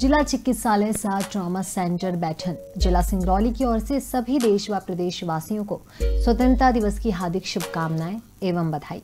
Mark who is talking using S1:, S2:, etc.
S1: जिला चिकित्सालय सा ट्रॉमा सेंटर बैठन। जिला सिंगरौली की ओर से सभी देश व प्रदेशवासियों को स्वतंत्रता दिवस की हार्दिक शुभकामनाएँ एवं बधाई।